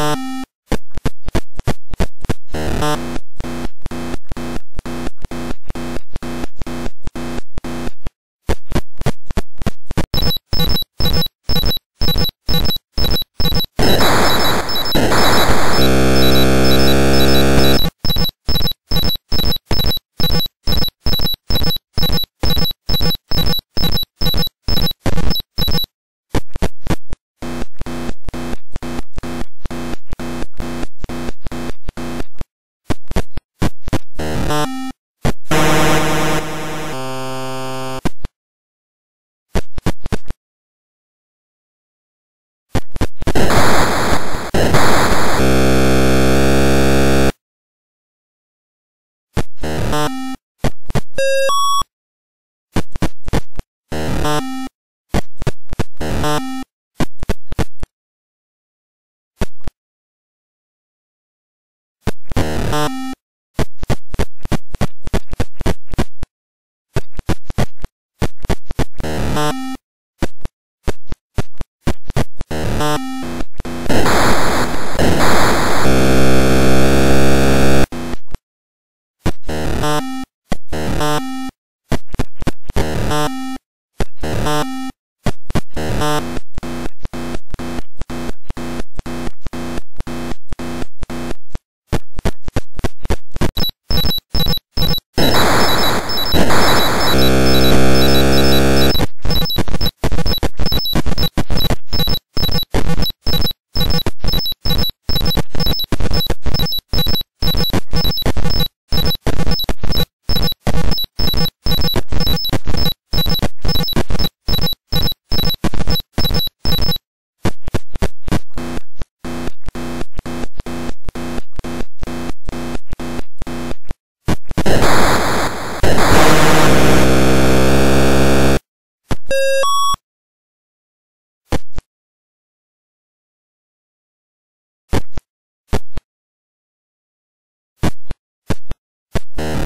Bye.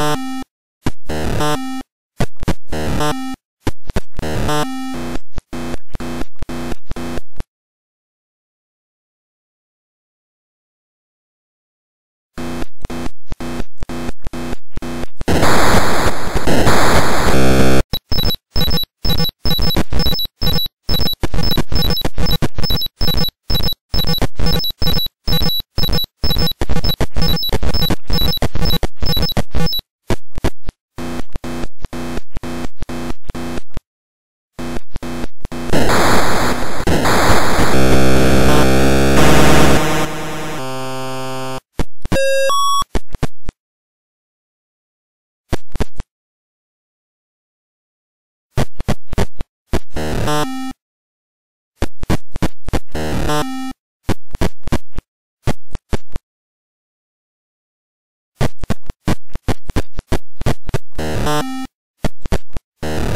you